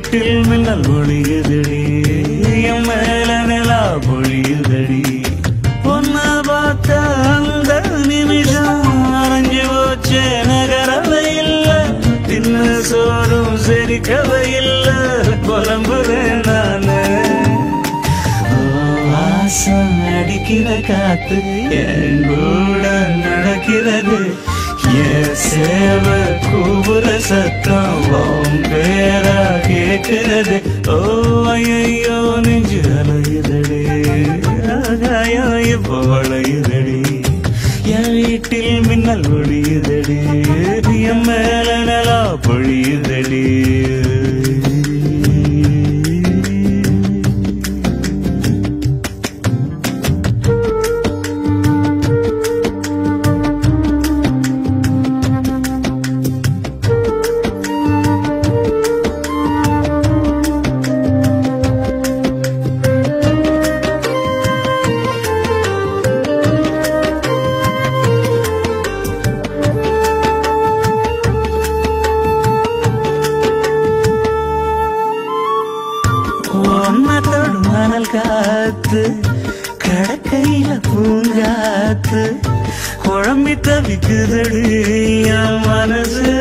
வீட்டில் மின்னல் ஒளியுதடி என் மேல நிலா பொழியுதடி. பொண்ண பார்த்த அந்த நிமிஷம் அரைஞ்சு போச்சே நகரவை இல்ல. தின்ன சோறும் செரிக்கவை இல்ல. புலம்புறேன் நானு. வாசம் அடிக்கிற காத்து என் கூட நடக்கிறது. சேவ கூபுர சத்தம் பேரா கேட்கிறது ஓ ஐயோ நெஞ்சு அலையுதடி ஆகாயம் இப்போ வளையுதடி என் வீட்டில் மின்னல் ஒளியுதடி. என் மேல நிலா பொழியுதடி. காத்து கடற்கையில பூங்காத்து குழம்பி தவிக்குதடி என் மனசு.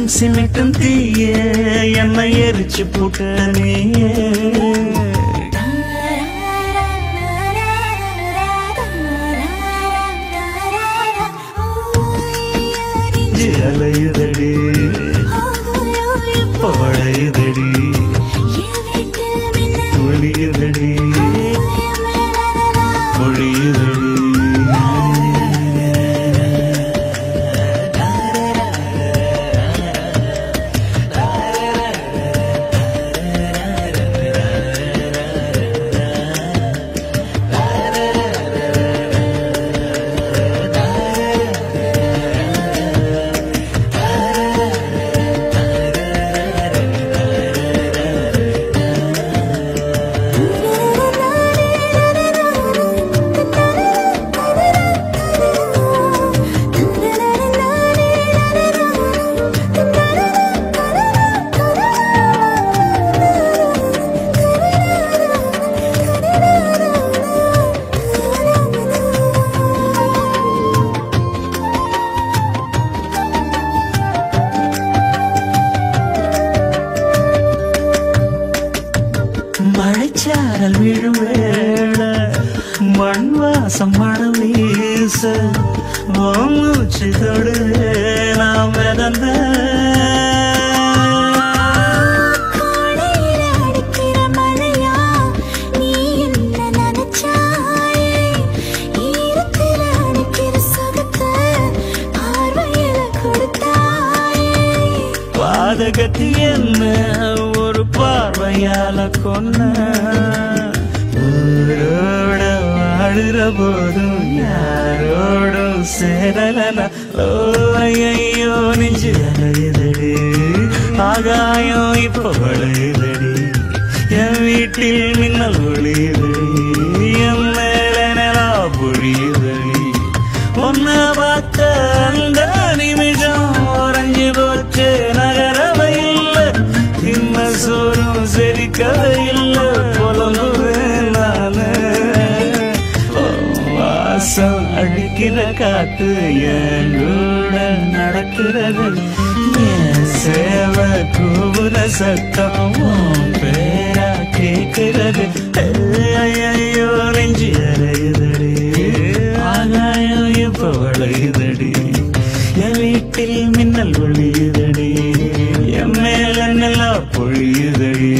நீ சிமிட்டும் தீய என்னை எரிச்சு போட்ட நீயே. மழைச்சாரல் விழும் வேளை மண் வாசம் மழை வீச மூச்சு தொடுவே நாம் மிதந்த. பாதகத்தி என்ன ஒரு பார்வையால கொன்ன. ஊரோட வாழுற போதும் யாரோடும் சேரலன ஓ ஐயோ நெஞ்சு அழுதடி ஆகாயம் இப்போ வளையுதடி என் வீட்டில் மின்னல் ஒளியுதடி என் மேல நிலா பொழியுதடி ஒன்ன பார்த்த அந்த நிமிஷம் உறைஞ்சு போச்சு நகரவை இல்லை தின்ன சோறும் செரிக்கவை காத்து எங்களுடன் நடக்கிறது. சேவ கூபுர கூவுற சத்தம் பேரா கேட்கிறது. ஐயோ நெஞ்சு அறையுதடி. ஆகாயம் இப்ப வளையுதடி. என் வீட்டில் மின்னல் ஒளியுதடி. என் மேல நல்லா பொழியுதடி.